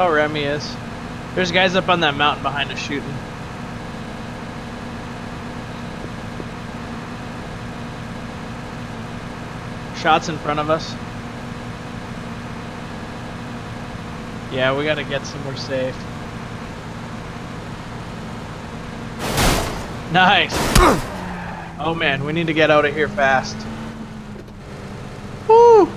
Oh, Remy is. There's guys up on that mountain behind us shooting. Shots in front of us. Yeah, we gotta get somewhere safe. Nice! Oh man, we need to get out of here fast. Woo!